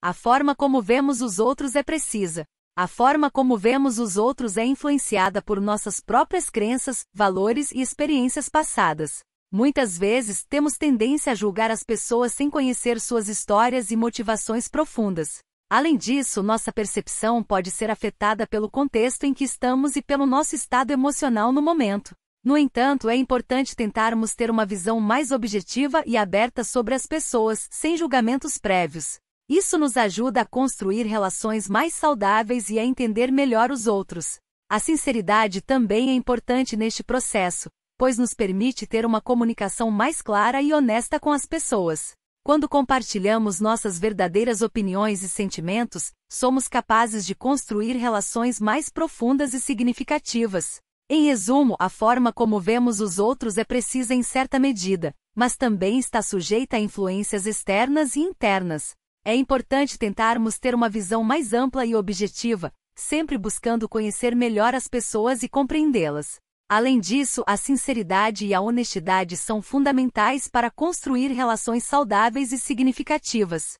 A forma como vemos os outros é precisa. A forma como vemos os outros é influenciada por nossas próprias crenças, valores e experiências passadas. Muitas vezes temos tendência a julgar as pessoas sem conhecer suas histórias e motivações profundas. Além disso, nossa percepção pode ser afetada pelo contexto em que estamos e pelo nosso estado emocional no momento. No entanto, é importante tentarmos ter uma visão mais objetiva e aberta sobre as pessoas, sem julgamentos prévios. Isso nos ajuda a construir relações mais saudáveis e a entender melhor os outros. A sinceridade também é importante neste processo, pois nos permite ter uma comunicação mais clara e honesta com as pessoas. Quando compartilhamos nossas verdadeiras opiniões e sentimentos, somos capazes de construir relações mais profundas e significativas. Em resumo, a forma como vemos os outros é precisa em certa medida, mas também está sujeita a influências externas e internas. É importante tentarmos ter uma visão mais ampla e objetiva, sempre buscando conhecer melhor as pessoas e compreendê-las. Além disso, a sinceridade e a honestidade são fundamentais para construir relações saudáveis e significativas.